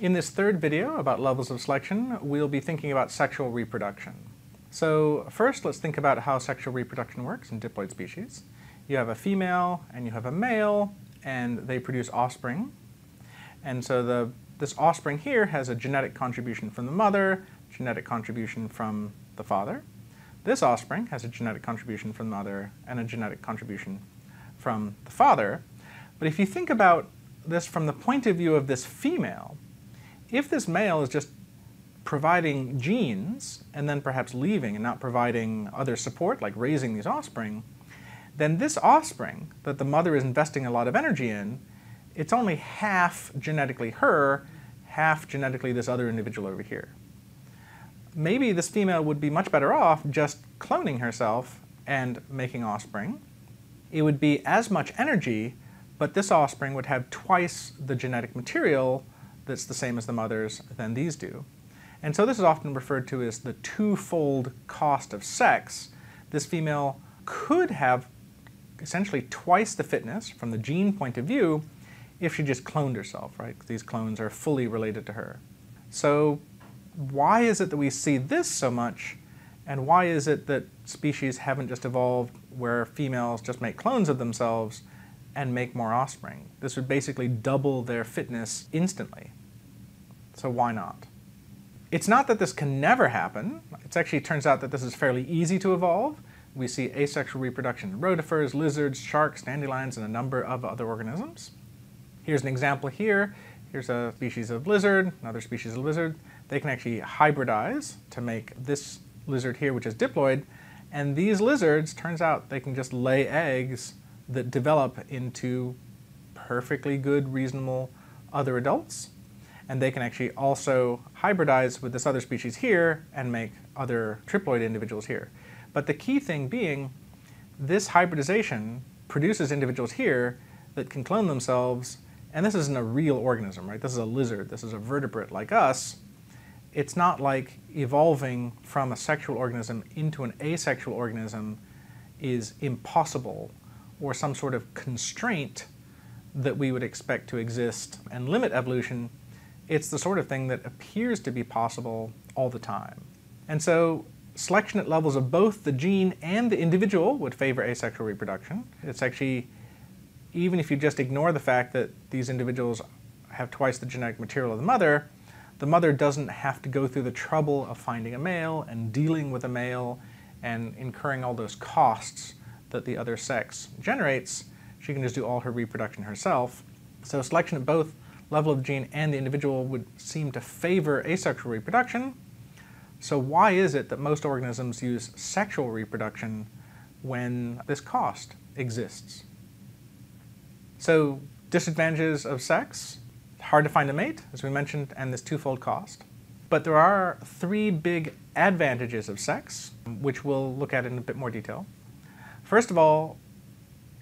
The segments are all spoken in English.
In this third video about levels of selection, we'll be thinking about sexual reproduction. So first, let's think about how sexual reproduction works in diploid species. You have a female and you have a male, and they produce offspring. And so the, this offspring here has a genetic contribution from the mother, genetic contribution from the father. This offspring has a genetic contribution from the mother and a genetic contribution from the father. But if you think about this from the point of view of this female, if this male is just providing genes and then perhaps leaving and not providing other support, like raising these offspring, then this offspring that the mother is investing a lot of energy in, it's only half genetically her, half genetically this other individual over here. Maybe this female would be much better off just cloning herself and making offspring. It would be as much energy, but this offspring would have twice the genetic material that's the same as the mother's than these do. And so this is often referred to as the twofold cost of sex. This female could have essentially twice the fitness from the gene point of view if she just cloned herself, right? These clones are fully related to her. So why is it that we see this so much and why is it that species haven't just evolved where females just make clones of themselves and make more offspring? This would basically double their fitness instantly. So why not? It's not that this can never happen. It actually turns out that this is fairly easy to evolve. We see asexual reproduction in rotifers, lizards, sharks, dandelions, and a number of other organisms. Here's an example here. Here's a species of lizard, another species of lizard. They can actually hybridize to make this lizard here, which is diploid. And these lizards, turns out, they can just lay eggs that develop into perfectly good, reasonable other adults and they can actually also hybridize with this other species here and make other triploid individuals here. But the key thing being, this hybridization produces individuals here that can clone themselves, and this isn't a real organism, right? This is a lizard, this is a vertebrate like us. It's not like evolving from a sexual organism into an asexual organism is impossible or some sort of constraint that we would expect to exist and limit evolution it's the sort of thing that appears to be possible all the time. And so selection at levels of both the gene and the individual would favor asexual reproduction. It's actually, even if you just ignore the fact that these individuals have twice the genetic material of the mother, the mother doesn't have to go through the trouble of finding a male and dealing with a male and incurring all those costs that the other sex generates. She can just do all her reproduction herself. So selection at both level of gene and the individual would seem to favor asexual reproduction. So why is it that most organisms use sexual reproduction when this cost exists? So disadvantages of sex, hard to find a mate, as we mentioned, and this twofold cost. But there are three big advantages of sex, which we'll look at in a bit more detail. First of all,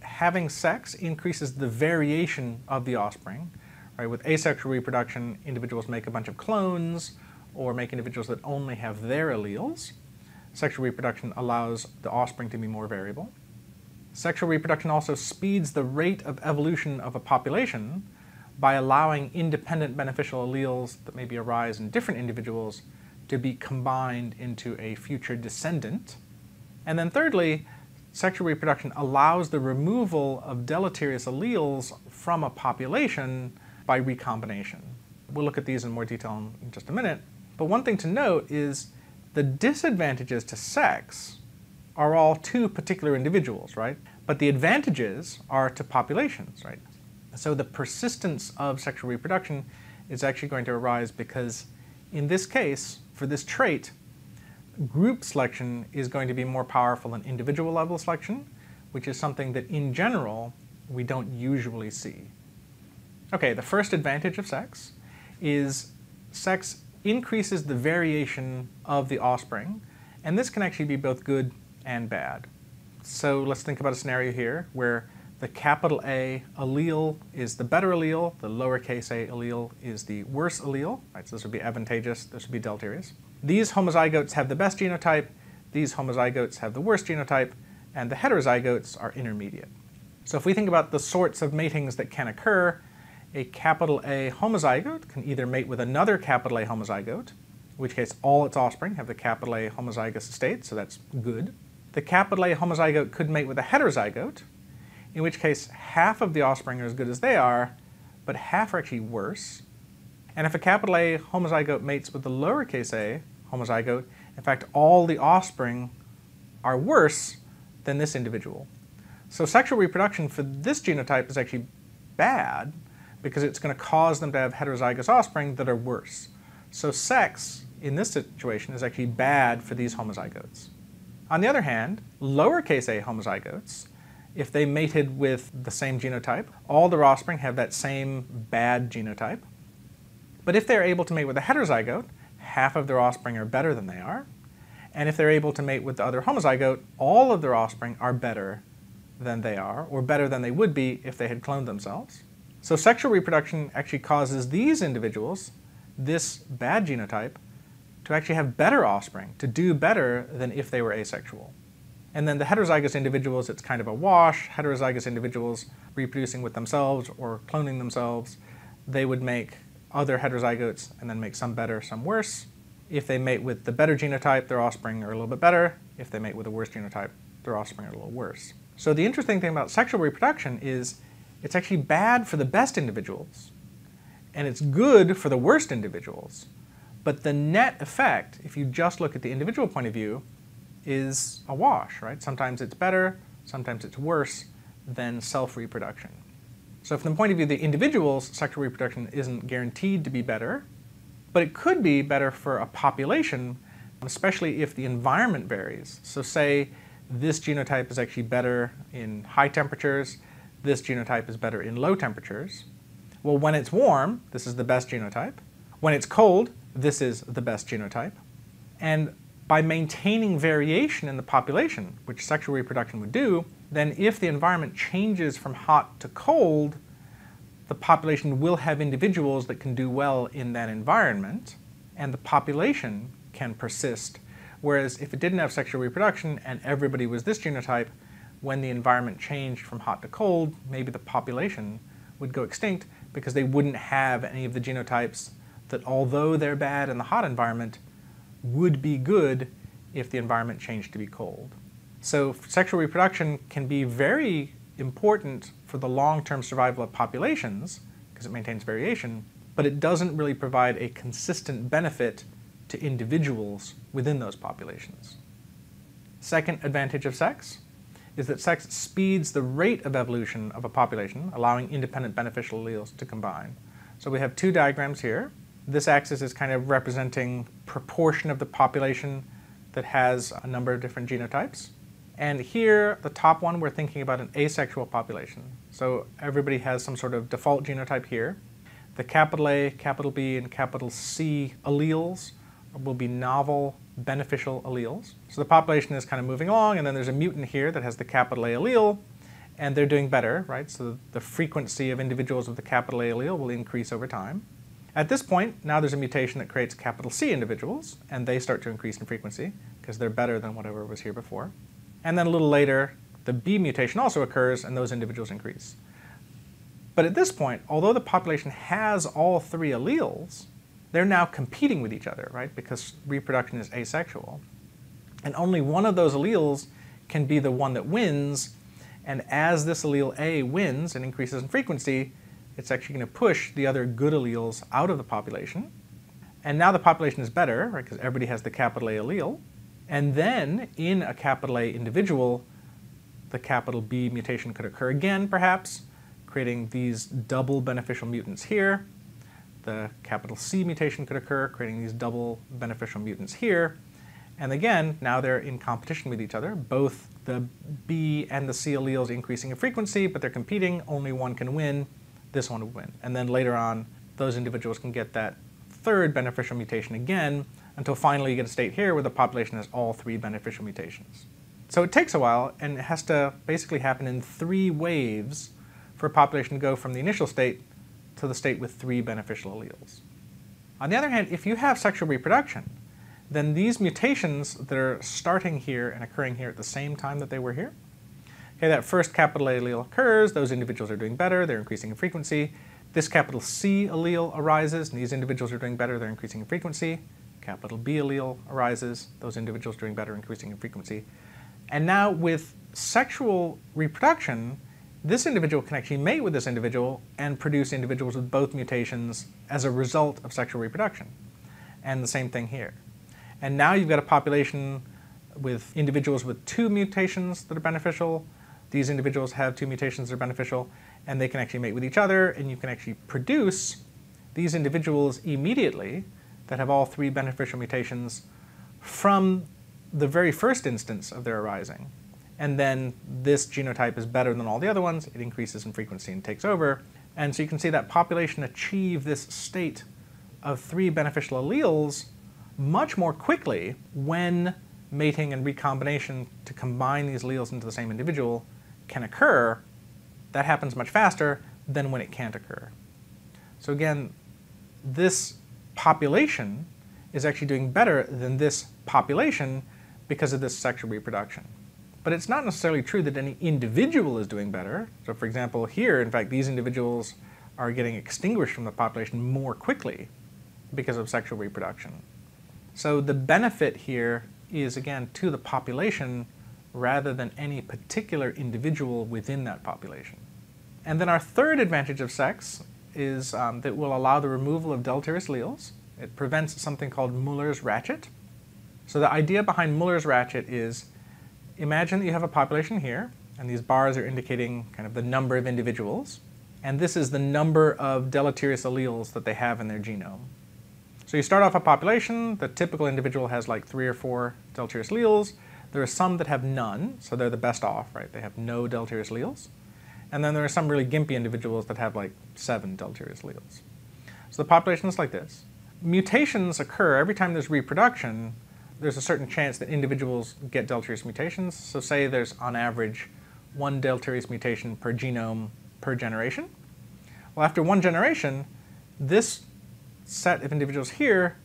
having sex increases the variation of the offspring. Right? With asexual reproduction, individuals make a bunch of clones or make individuals that only have their alleles. Sexual reproduction allows the offspring to be more variable. Sexual reproduction also speeds the rate of evolution of a population by allowing independent beneficial alleles that maybe arise in different individuals to be combined into a future descendant. And then thirdly, sexual reproduction allows the removal of deleterious alleles from a population by recombination. We'll look at these in more detail in just a minute. But one thing to note is the disadvantages to sex are all to particular individuals, right? But the advantages are to populations, right? So the persistence of sexual reproduction is actually going to arise because in this case, for this trait, group selection is going to be more powerful than individual level selection, which is something that in general we don't usually see. Okay, the first advantage of sex is sex increases the variation of the offspring, and this can actually be both good and bad. So let's think about a scenario here where the capital A allele is the better allele, the lowercase a allele is the worse allele, right? So this would be advantageous, this would be deleterious. These homozygotes have the best genotype, these homozygotes have the worst genotype, and the heterozygotes are intermediate. So if we think about the sorts of matings that can occur, a capital A homozygote can either mate with another capital A homozygote, in which case all its offspring have the capital A homozygous state, so that's good. The capital A homozygote could mate with a heterozygote, in which case half of the offspring are as good as they are, but half are actually worse. And if a capital A homozygote mates with the lowercase a homozygote, in fact, all the offspring are worse than this individual. So sexual reproduction for this genotype is actually bad because it's going to cause them to have heterozygous offspring that are worse. So sex in this situation is actually bad for these homozygotes. On the other hand, lowercase a homozygotes, if they mated with the same genotype, all their offspring have that same bad genotype. But if they're able to mate with a heterozygote, half of their offspring are better than they are. And if they're able to mate with the other homozygote, all of their offspring are better than they are, or better than they would be if they had cloned themselves. So sexual reproduction actually causes these individuals, this bad genotype, to actually have better offspring, to do better than if they were asexual. And then the heterozygous individuals, it's kind of a wash. Heterozygous individuals reproducing with themselves or cloning themselves, they would make other heterozygotes and then make some better, some worse. If they mate with the better genotype, their offspring are a little bit better. If they mate with the worse genotype, their offspring are a little worse. So the interesting thing about sexual reproduction is it's actually bad for the best individuals, and it's good for the worst individuals. But the net effect, if you just look at the individual point of view, is a wash, right? Sometimes it's better, sometimes it's worse than self-reproduction. So from the point of view of the individuals, sexual reproduction isn't guaranteed to be better, but it could be better for a population, especially if the environment varies. So say this genotype is actually better in high temperatures, this genotype is better in low temperatures. Well, when it's warm, this is the best genotype. When it's cold, this is the best genotype. And by maintaining variation in the population, which sexual reproduction would do, then if the environment changes from hot to cold, the population will have individuals that can do well in that environment, and the population can persist. Whereas if it didn't have sexual reproduction and everybody was this genotype, when the environment changed from hot to cold, maybe the population would go extinct because they wouldn't have any of the genotypes that, although they're bad in the hot environment, would be good if the environment changed to be cold. So sexual reproduction can be very important for the long-term survival of populations because it maintains variation, but it doesn't really provide a consistent benefit to individuals within those populations. Second advantage of sex is that sex speeds the rate of evolution of a population, allowing independent beneficial alleles to combine. So we have two diagrams here. This axis is kind of representing proportion of the population that has a number of different genotypes. And here, the top one, we're thinking about an asexual population. So everybody has some sort of default genotype here. The capital A, capital B, and capital C alleles will be novel beneficial alleles. So the population is kind of moving along, and then there's a mutant here that has the capital A allele, and they're doing better, right? So the frequency of individuals with the capital A allele will increase over time. At this point, now there's a mutation that creates capital C individuals, and they start to increase in frequency because they're better than whatever was here before. And then a little later, the B mutation also occurs, and those individuals increase. But at this point, although the population has all three alleles, they're now competing with each other, right? Because reproduction is asexual. And only one of those alleles can be the one that wins. And as this allele A wins and increases in frequency, it's actually going to push the other good alleles out of the population. And now the population is better, right? Because everybody has the capital A allele. And then in a capital A individual, the capital B mutation could occur again, perhaps, creating these double beneficial mutants here the capital C mutation could occur, creating these double beneficial mutants here. And again, now they're in competition with each other. Both the B and the C alleles increasing in frequency, but they're competing. Only one can win. This one would win. And then later on, those individuals can get that third beneficial mutation again, until finally you get a state here where the population has all three beneficial mutations. So it takes a while, and it has to basically happen in three waves for a population to go from the initial state to the state with three beneficial alleles. On the other hand, if you have sexual reproduction, then these mutations that are starting here and occurring here at the same time that they were here, okay, that first capital A allele occurs, those individuals are doing better, they're increasing in frequency, This capital C allele arises, and these individuals are doing better, they're increasing in frequency. Capital B allele arises, those individuals are doing better, increasing in frequency. And now with sexual reproduction, this individual can actually mate with this individual and produce individuals with both mutations as a result of sexual reproduction. And the same thing here. And now you've got a population with individuals with two mutations that are beneficial. These individuals have two mutations that are beneficial, and they can actually mate with each other, and you can actually produce these individuals immediately that have all three beneficial mutations from the very first instance of their arising. And then this genotype is better than all the other ones, it increases in frequency and takes over. And so you can see that population achieve this state of three beneficial alleles much more quickly when mating and recombination to combine these alleles into the same individual can occur. That happens much faster than when it can't occur. So again, this population is actually doing better than this population because of this sexual reproduction. But it's not necessarily true that any individual is doing better. So for example, here, in fact, these individuals are getting extinguished from the population more quickly because of sexual reproduction. So the benefit here is, again, to the population rather than any particular individual within that population. And then our third advantage of sex is um, that will allow the removal of deleterious alleles. It prevents something called Muller's ratchet. So the idea behind Muller's ratchet is imagine that you have a population here, and these bars are indicating kind of the number of individuals, and this is the number of deleterious alleles that they have in their genome. So you start off a population, the typical individual has like three or four deleterious alleles. There are some that have none, so they're the best off, right? They have no deleterious alleles. And then there are some really gimpy individuals that have like seven deleterious alleles. So the population is like this. Mutations occur every time there's reproduction, there's a certain chance that individuals get deleterious mutations. So say there's on average one deleterious mutation per genome per generation. Well, after one generation, this set of individuals here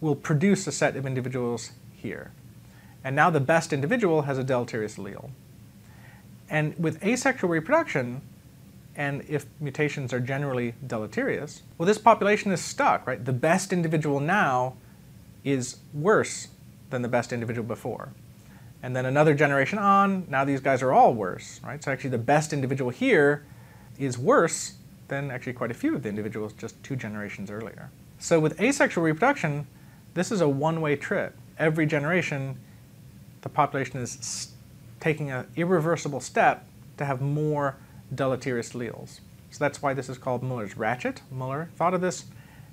will produce a set of individuals here. And now the best individual has a deleterious allele. And with asexual reproduction, and if mutations are generally deleterious, well, this population is stuck, right? The best individual now is worse than the best individual before. And then another generation on, now these guys are all worse, right? So actually the best individual here is worse than actually quite a few of the individuals just two generations earlier. So with asexual reproduction, this is a one-way trip. Every generation, the population is taking an irreversible step to have more deleterious alleles. So that's why this is called Muller's ratchet. Muller thought of this,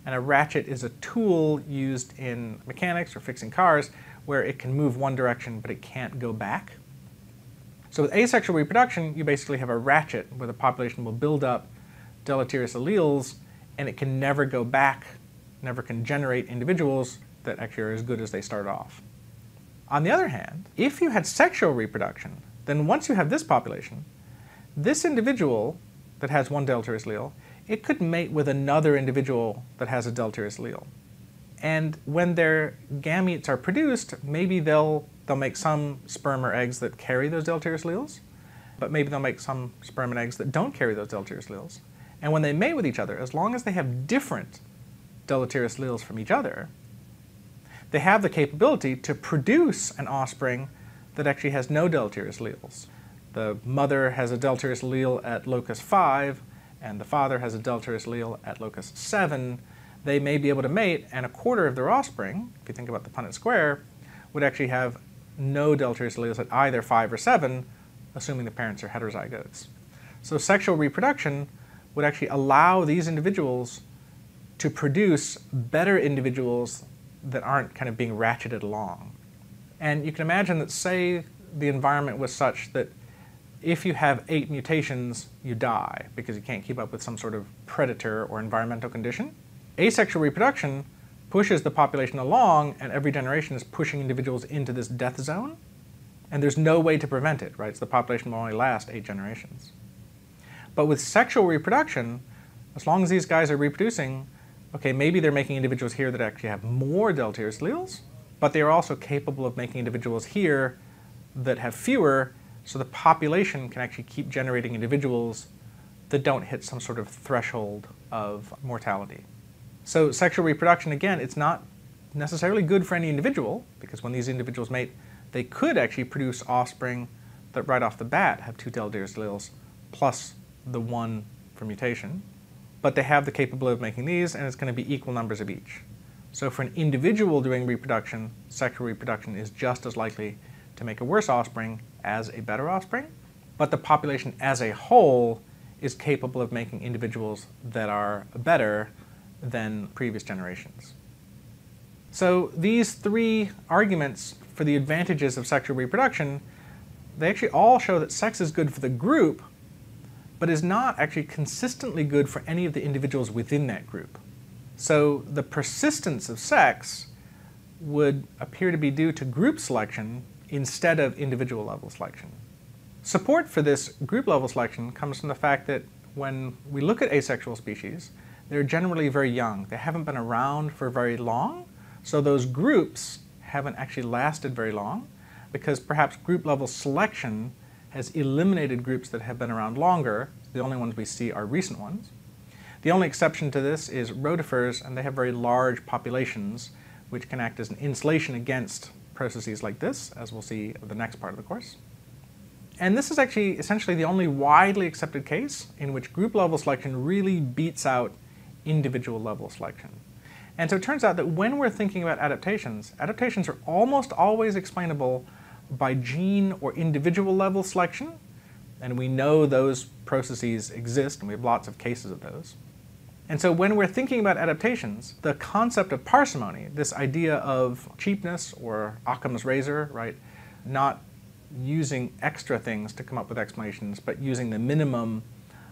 and a ratchet is a tool used in mechanics or fixing cars where it can move one direction but it can't go back. So with asexual reproduction, you basically have a ratchet where the population will build up deleterious alleles and it can never go back, never can generate individuals that actually are as good as they start off. On the other hand, if you had sexual reproduction, then once you have this population, this individual that has one deleterious allele, it could mate with another individual that has a deleterious allele. And when their gametes are produced, maybe they'll, they'll make some sperm or eggs that carry those deleterious alleles, but maybe they'll make some sperm and eggs that don't carry those deleterious alleles. And when they mate with each other, as long as they have different deleterious alleles from each other, they have the capability to produce an offspring that actually has no deleterious alleles. The mother has a deleterious allele at locus 5, and the father has a deleterious allele at locus 7, they may be able to mate, and a quarter of their offspring, if you think about the Punnett square, would actually have no deleterious alleles at either 5 or 7, assuming the parents are heterozygotes. So sexual reproduction would actually allow these individuals to produce better individuals that aren't kind of being ratcheted along. And you can imagine that, say, the environment was such that if you have eight mutations, you die because you can't keep up with some sort of predator or environmental condition asexual reproduction pushes the population along, and every generation is pushing individuals into this death zone. And there's no way to prevent it, right? So the population will only last eight generations. But with sexual reproduction, as long as these guys are reproducing, okay, maybe they're making individuals here that actually have more deleterious alleles, but they are also capable of making individuals here that have fewer, so the population can actually keep generating individuals that don't hit some sort of threshold of mortality. So sexual reproduction, again, it's not necessarily good for any individual, because when these individuals mate, they could actually produce offspring that right off the bat have two deleterious alleles plus the one for mutation. But they have the capability of making these, and it's going to be equal numbers of each. So for an individual doing reproduction, sexual reproduction is just as likely to make a worse offspring as a better offspring. But the population as a whole is capable of making individuals that are better than previous generations. So these three arguments for the advantages of sexual reproduction, they actually all show that sex is good for the group, but is not actually consistently good for any of the individuals within that group. So the persistence of sex would appear to be due to group selection instead of individual level selection. Support for this group level selection comes from the fact that when we look at asexual species, they're generally very young. They haven't been around for very long, so those groups haven't actually lasted very long because perhaps group level selection has eliminated groups that have been around longer. The only ones we see are recent ones. The only exception to this is rotifers, and they have very large populations, which can act as an insulation against processes like this, as we'll see in the next part of the course. And this is actually essentially the only widely accepted case in which group level selection really beats out individual level selection. And so it turns out that when we're thinking about adaptations, adaptations are almost always explainable by gene or individual level selection, and we know those processes exist, and we have lots of cases of those. And so when we're thinking about adaptations, the concept of parsimony, this idea of cheapness or Occam's razor, right, not using extra things to come up with explanations, but using the minimum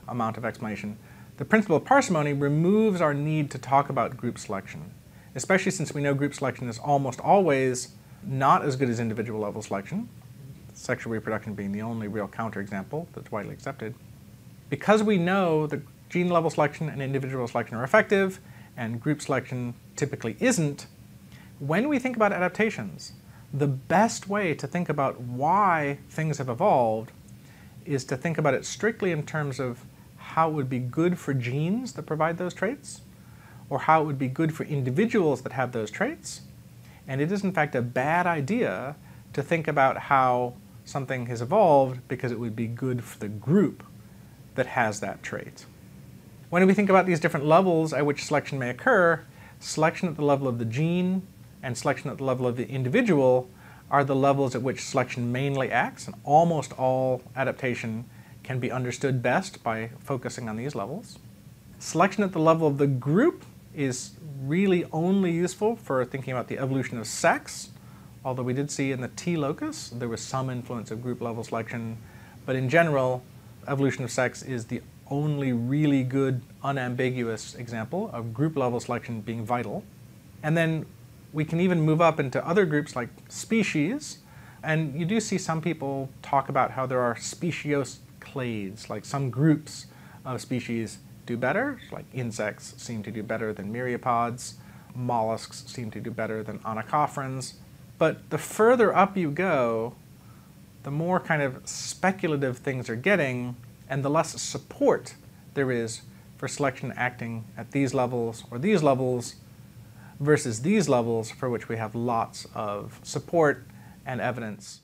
amount of explanation. The principle of parsimony removes our need to talk about group selection, especially since we know group selection is almost always not as good as individual level selection, sexual reproduction being the only real counterexample that's widely accepted. Because we know that gene level selection and individual selection are effective, and group selection typically isn't, when we think about adaptations, the best way to think about why things have evolved is to think about it strictly in terms of how it would be good for genes that provide those traits, or how it would be good for individuals that have those traits. And it is, in fact, a bad idea to think about how something has evolved because it would be good for the group that has that trait. When we think about these different levels at which selection may occur, selection at the level of the gene and selection at the level of the individual are the levels at which selection mainly acts, and almost all adaptation can be understood best by focusing on these levels. Selection at the level of the group is really only useful for thinking about the evolution of sex, although we did see in the T locus there was some influence of group level selection, but in general, evolution of sex is the only really good, unambiguous example of group level selection being vital. And then we can even move up into other groups like species. And you do see some people talk about how there are speciose clades, like some groups of species do better, like insects seem to do better than myriapods, mollusks seem to do better than onychophorans. But the further up you go, the more kind of speculative things are getting, and the less support there is for selection acting at these levels or these levels versus these levels for which we have lots of support and evidence